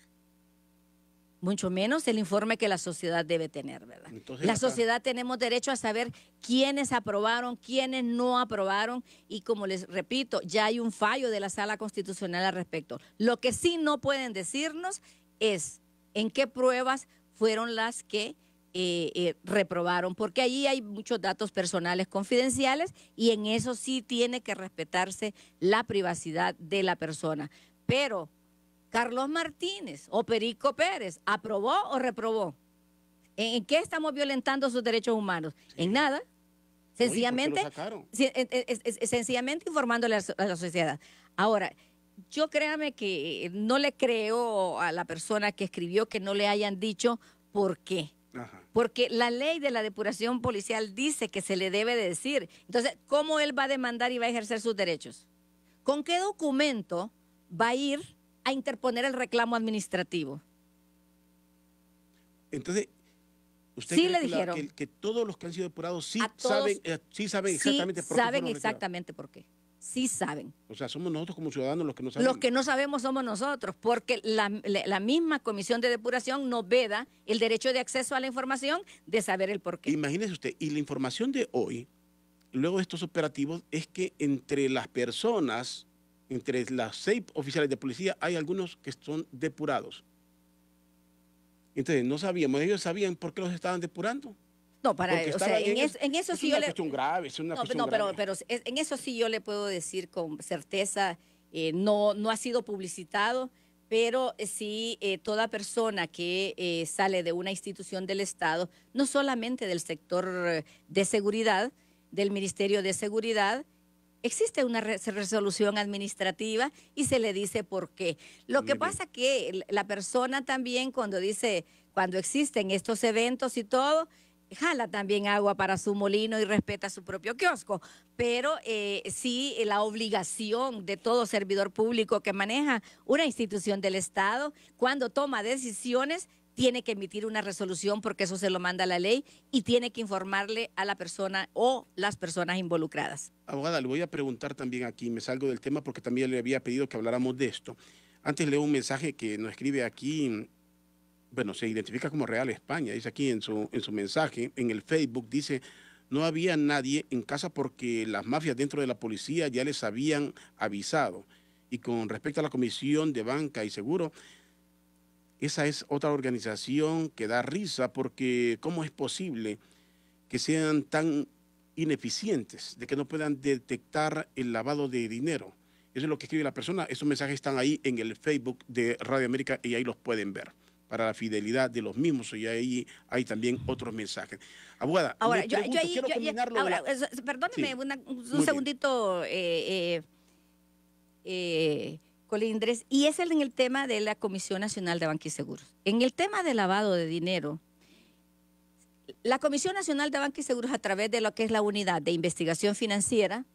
mucho menos el informe que la sociedad debe tener, ¿verdad? la sociedad tenemos derecho a saber quiénes aprobaron, quiénes no aprobaron y como les repito, ya hay un fallo de la Sala Constitucional al respecto. Lo que sí no pueden decirnos es en qué pruebas fueron las que eh, eh, reprobaron, porque allí hay muchos datos personales confidenciales y en eso sí tiene que respetarse la privacidad de la persona. Pero Carlos Martínez o Perico Pérez, ¿aprobó o reprobó? ¿En, qué estamos violentando sus derechos humanos? En nada. Sencillamente, sencillamente informándole a la sociedad. Ahora, yo créame que no le creo a la persona que escribió que no le hayan dicho por qué. Porque la ley de la depuración policial dice que se le debe de decir. Entonces, ¿cómo él va a demandar y va a ejercer sus derechos? ¿Con qué documento va a ir a interponer el reclamo administrativo? Entonces, usted sí le dijeron que, todos los que han sido depurados sí, saben, eh, sí saben exactamente por qué. Saben exactamente por qué sí saben. O sea, somos nosotros como ciudadanos los que no sabemos. Los que no sabemos somos nosotros, porque la, misma comisión de depuración nos veda el derecho de acceso a la información de saber el porqué. Imagínese usted, y la información de hoy, luego de estos operativos, es que entre las personas, entre las seis oficiales de policía, hay algunos que son depurados. Entonces, no sabíamos, ellos sabían por qué los estaban depurando. No, para o sea, en, eso sí yo le... grave, es una no, pero, pero en eso sí yo le puedo decir con certeza, eh, no, no ha sido publicitado, pero sí eh, toda persona que eh, sale de una institución del Estado, no solamente del sector de seguridad, del Ministerio de Seguridad, existe una resolución administrativa y se le dice por qué. Lo que pasa que la persona también cuando dice, cuando existen estos eventos y todo, jala también agua para su molino y respeta su propio kiosco, pero eh, sí la obligación de todo servidor público que maneja una institución del Estado, cuando toma decisiones, tiene que emitir una resolución porque eso se lo manda la ley y tiene que informarle a la persona o las personas involucradas. Abogada, le voy a preguntar también aquí, me salgo del tema porque también le había pedido que habláramos de esto. Antes leo un mensaje que nos escribe aquí, bueno, se identifica como Real España, dice aquí en su, en su mensaje, en el Facebook, dice, no había nadie en casa porque las mafias dentro de la policía ya les habían avisado. Y con respecto a la Comisión de Banca y Seguro, esa es otra organización que da risa porque ¿cómo es posible que sean tan ineficientes de que no puedan detectar el lavado de dinero? Eso es lo que escribe la persona. Esos mensajes están ahí en el Facebook de Radio América y ahí los pueden ver para la fidelidad de los mismos y ahí hay también otros mensajes. Abogada, ahora, yo, quiero ahora, perdóneme un segundito, eh, eh, eh Colindres, y es en el tema de la Comisión Nacional de Banca y Seguros. En el tema de lavado de dinero, la Comisión Nacional de Banca y Seguros, a través de lo que es la unidad de investigación financiera,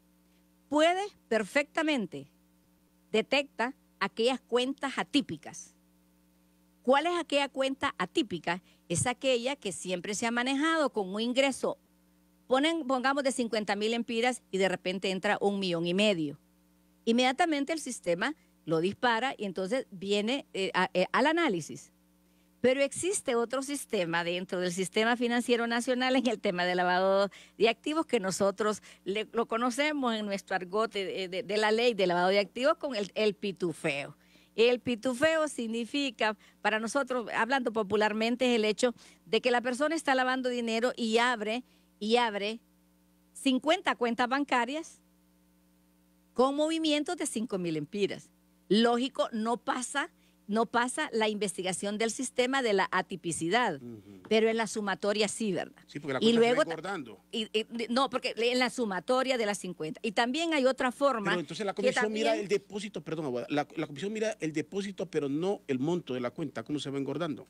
puede perfectamente detecta aquellas cuentas atípicas. ¿Cuál es aquella cuenta atípica? Es aquella que siempre se ha manejado con un ingreso, ponen, pongamos de 50 mil empiras y de repente entra un millón y medio. Inmediatamente el sistema lo dispara y entonces viene eh, eh, al análisis. Pero existe otro sistema dentro del sistema financiero nacional en el tema de lavado de activos que nosotros lo conocemos en nuestro argot de, la ley de lavado de activos con el pitufeo. El pitufeo significa, para nosotros, hablando popularmente, es el hecho de que la persona está lavando dinero y abre, y abre 50 cuentas bancarias con movimientos de 5 mil empiras. Lógico, no pasa no pasa la investigación del sistema de la atipicidad, pero en la sumatoria sí, ¿verdad? Sí, porque la y luego engordando. Y, no, porque en la sumatoria de las 50. Y también hay otra forma. Pero entonces la comisión mira el depósito, perdón, la, la, comisión mira el depósito, pero no el monto de la cuenta, cómo se va engordando.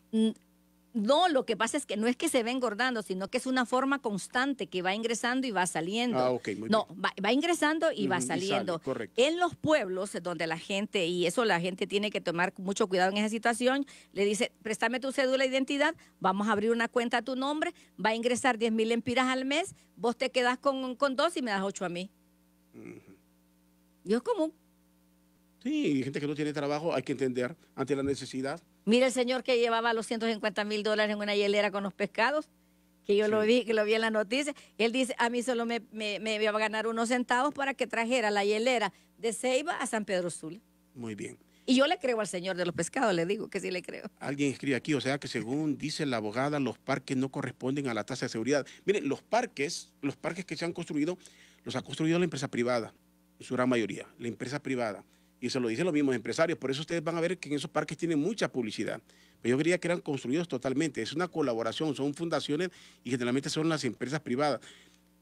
No, lo que pasa es que no es que se va engordando, sino que es una forma constante que va ingresando y va saliendo. Ah, ok, muy no, Va, ingresando y va saliendo. correcto. En los pueblos donde la gente, y eso la gente tiene que tomar mucho cuidado en esa situación, le dice, préstame tu cédula de identidad, vamos a abrir una cuenta a tu nombre, va a ingresar 10 mil empiras al mes, vos te quedas con, con dos y me das ocho a mí. Y es común. Sí, gente que no tiene trabajo, hay que entender ante la necesidad. Mira el señor que llevaba los 150 mil dólares en una hielera con los pescados, que yo lo vi, que lo vi en la noticia. Él dice, a mí solo me, me, me iba a ganar unos centavos para que trajera la hielera de Ceiba a San Pedro Sula. Muy bien. Y yo le creo al señor de los pescados, le digo que sí le creo. Alguien escribe aquí, o sea que según dice la abogada, los parques no corresponden a la tasa de seguridad. Miren, los parques, los parques que se han construido, los ha construido la empresa privada, en su gran mayoría, la empresa privada y se lo dicen los mismos empresarios. Por eso ustedes van a ver que en esos parques tienen mucha publicidad. Pero yo quería que eran construidos totalmente. Es una colaboración, son fundaciones y generalmente son las empresas privadas.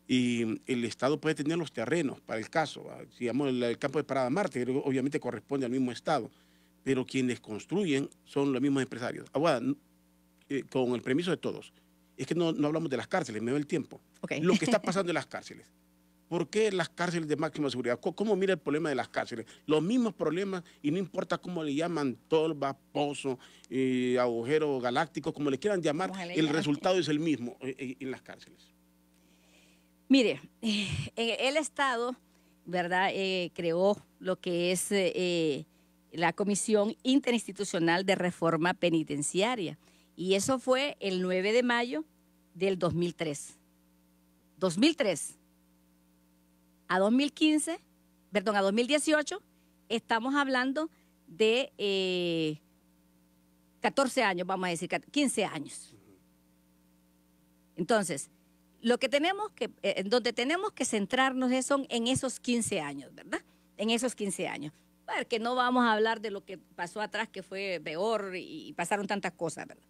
Y el Estado puede tener los terrenos para el caso. Digamos, el, campo de Parada Marte, obviamente corresponde al mismo Estado. Pero quienes construyen son los mismos empresarios. Ahora, eh, con el permiso de todos. Es que no, hablamos de las cárceles, me doy el tiempo. Lo que está pasando en las cárceles. ¿Por qué las cárceles de máxima seguridad? ¿Cómo, mira el problema de las cárceles? Los mismos problemas y no importa cómo le llaman, tolva, pozo, eh, agujero galáctico, como le quieran llamar, el resultado es el mismo eh, eh, en las cárceles. Mire, el Estado, ¿verdad?, creó lo que es la Comisión Interinstitucional de Reforma Penitenciaria. Y eso fue el 9 de mayo del 2003. 2003 a 2015, perdón, a 2018, estamos hablando de 14 eh, años, vamos a decir, 15 años. Entonces, lo que tenemos que, eh, donde tenemos que centrarnos es son en esos 15 años, ¿verdad? En esos 15 años. Porque no vamos a hablar de lo que pasó atrás, que fue peor y pasaron tantas cosas, ¿verdad?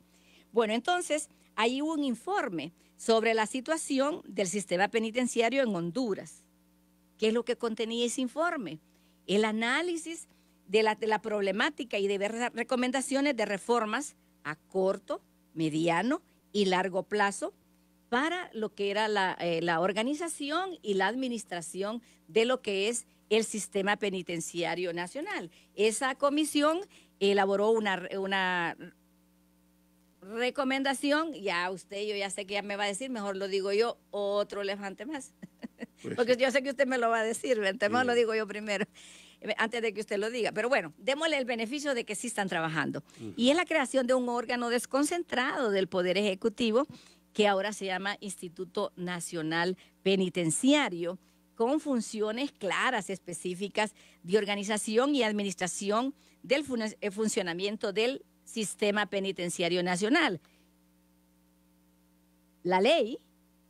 Bueno, entonces, hay un informe sobre la situación del sistema penitenciario en Honduras ¿Qué es lo que contenía ese informe? El análisis de la, de la problemática y de ver recomendaciones de reformas a corto, mediano y largo plazo para lo que era la, eh, la, organización y la administración de lo que es el sistema penitenciario nacional. Esa comisión elaboró una, una recomendación, ya usted, yo ya sé que ya me va a decir, mejor lo digo yo, otro elefante más. Pues Porque yo sé que usted me lo va a decir, entonces lo digo yo primero, eh, antes de que usted lo diga. Pero bueno, démosle el beneficio de que sí están trabajando. Y es la creación de un órgano desconcentrado del Poder Ejecutivo que ahora se llama Instituto Nacional Penitenciario, con funciones claras, específicas de organización y administración del eh, funcionamiento del sistema penitenciario nacional. La ley,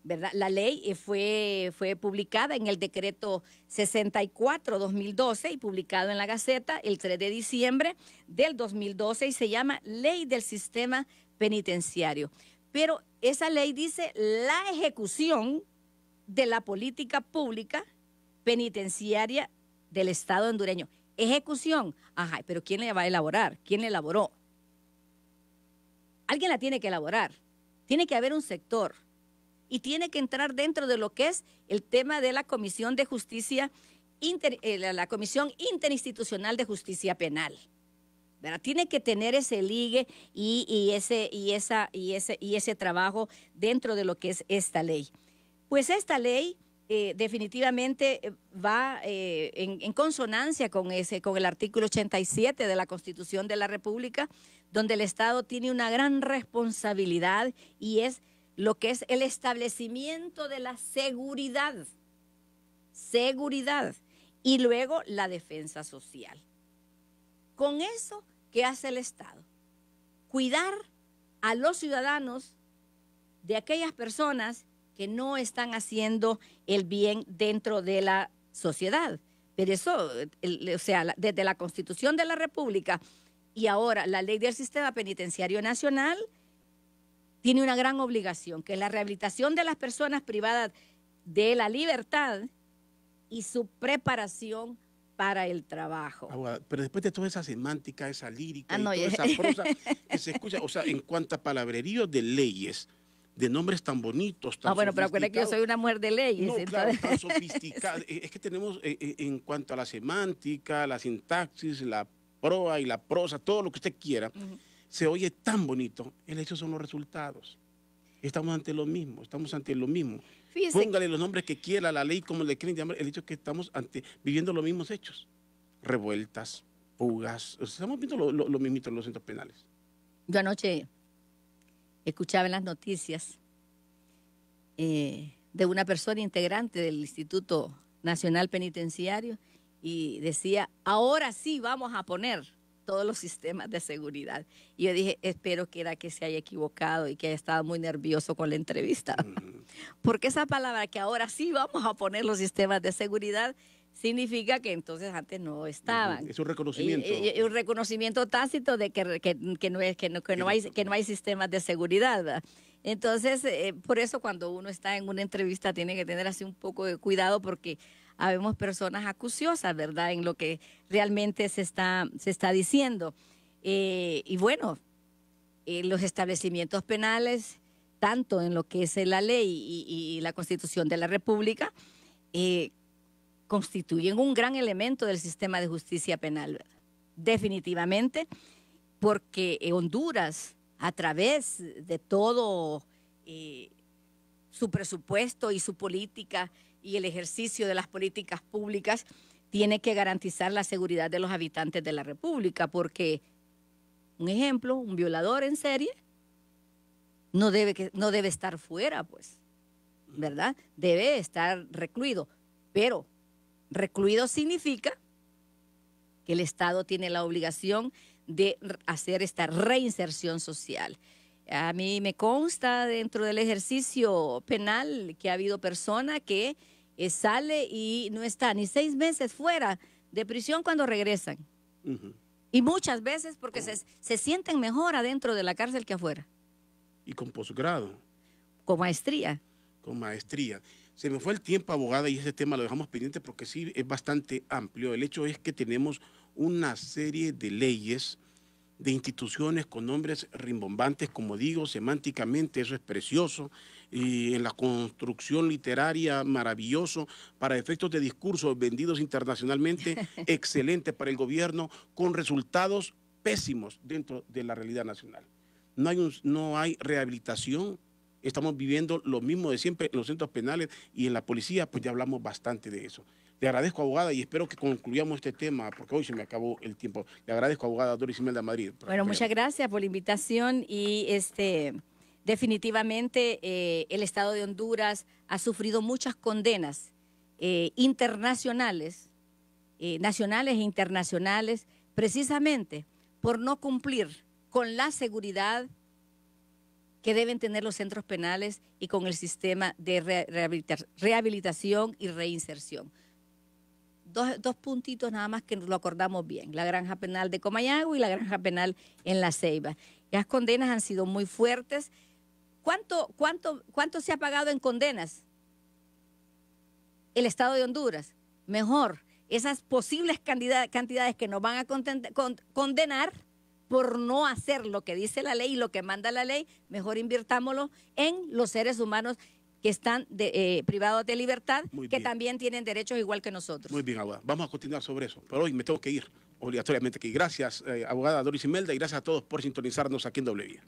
¿verdad? La ley eh, fue, fue publicada en el decreto 64-2012 y publicado en la Gaceta el 3 de diciembre del 2012 y se llama Ley del Sistema Penitenciario. Pero esa ley dice la ejecución de la política pública penitenciaria del Estado hondureño. Ejecución. Ajá, pero ¿quién le va a elaborar? ¿Quién le elaboró? Alguien la tiene que elaborar. Tiene que haber un sector. Y tiene que entrar dentro de lo que es el tema de la Comisión de Justicia, eh, la Comisión Interinstitucional de Justicia Penal. Tiene que tener ese ligue y, ese, y, esa, y, ese, y ese trabajo dentro de lo que es esta ley. Pues esta ley eh, definitivamente eh, va eh, en, consonancia con, ese, con el artículo 87 de la Constitución de la República, donde el Estado tiene una gran responsabilidad y es lo que es el establecimiento de la seguridad. Seguridad. Y luego la defensa social. Con eso ¿Qué hace el Estado? Cuidar a los ciudadanos de aquellas personas que no están haciendo el bien dentro de la sociedad. Pero eso, o sea, desde la Constitución de la República y ahora la ley del sistema penitenciario nacional, tiene una gran obligación, que es la rehabilitación de las personas privadas de la libertad y su preparación para el trabajo. pero después de toda esa semántica, esa lírica, ah, y toda esa prosa que se escucha, o sea, en cuanto a palabrerío de leyes, de nombres tan bonitos, tan Ah, bueno, pero acuérdate que yo soy una mujer de leyes. No, claro, tan sofisticada. Es que tenemos, eh, eh, en cuanto a la semántica, la sintaxis, la proa y la prosa, todo lo que usted quiera, se oye tan bonito. El hecho son los resultados. Estamos ante lo mismo, estamos ante lo mismo. Póngale los nombres que quiera, la ley como le quieren llamar, el hecho es que estamos ante, viviendo los mismos hechos. Revueltas, fugas, estamos viendo lo, lo, mismo en los centros penales. Yo anoche escuchaba en las noticias eh, de una persona integrante del Instituto Nacional Penitenciario y decía, ahora sí vamos a poner todos los sistemas de seguridad. Y yo dije, espero que era que se haya equivocado y que haya estado muy nervioso con la entrevista. Porque esa palabra que ahora sí vamos a poner los sistemas de seguridad significa que entonces antes no estaban. Es un reconocimiento. Y, un reconocimiento tácito de que, que, no, es, que, no, que, no hay, que no hay sistemas de seguridad. Entonces, eh, por eso cuando uno está en una entrevista tiene que tener así un poco de cuidado porque habemos personas acuciosas, ¿verdad?, en lo que realmente se está, se está diciendo. Eh, y bueno, eh, los establecimientos penales, tanto en lo que es la ley y, la constitución de la República, eh, constituyen un gran elemento del sistema de justicia penal, definitivamente, porque Honduras, a través de todo su presupuesto y su política, y el ejercicio de las políticas públicas tiene que garantizar la seguridad de los habitantes de la República, porque, un ejemplo, un violador en serie no debe, que, no debe estar fuera, pues, ¿verdad? Debe estar recluido, pero recluido significa que el Estado tiene la obligación de hacer esta reinserción social. A mí me consta dentro del ejercicio penal que ha habido personas que eh, sale y no está ni seis meses fuera de prisión cuando regresan. Y muchas veces porque se, se, sienten mejor adentro de la cárcel que afuera. Y con posgrado. Con maestría. Con maestría. Se me fue el tiempo, abogada, y ese tema lo dejamos pendiente porque sí es bastante amplio. El hecho es que tenemos una serie de leyes, de instituciones con nombres rimbombantes, como digo, semánticamente eso es precioso, y en la construcción literaria maravilloso, para efectos de discursos vendidos internacionalmente, excelente para el gobierno, con resultados pésimos dentro de la realidad nacional. No hay, no hay rehabilitación, estamos viviendo lo mismo de siempre en los centros penales y en la policía, pues ya hablamos bastante de eso. Le agradezco, abogada, y espero que concluyamos este tema, porque hoy se me acabó el tiempo. Le agradezco, abogada Doris Imelda Madrid. Bueno, muchas gracias por la invitación y este definitivamente eh, el Estado de Honduras ha sufrido muchas condenas eh, internacionales, eh, nacionales e internacionales, precisamente por no cumplir con la seguridad que deben tener los centros penales y con el sistema de rehabilitación y reinserción dos, puntitos nada más que lo acordamos bien, la granja penal de Comayagua y la granja penal en La Ceiba. Las condenas han sido muy fuertes. ¿Cuánto, cuánto, cuánto se ha pagado en condenas? El Estado de Honduras. Mejor, esas posibles cantidades que nos van a condenar por no hacer lo que dice la ley y lo que manda la ley, mejor invirtámoslo en los seres humanos que están de, eh, privados de libertad, que también tienen derechos igual que nosotros. Muy bien, abogada. Vamos a continuar sobre eso. Pero hoy me tengo que ir obligatoriamente aquí. Gracias, eh, abogada Doris Imelda, y gracias a todos por sintonizarnos aquí en W.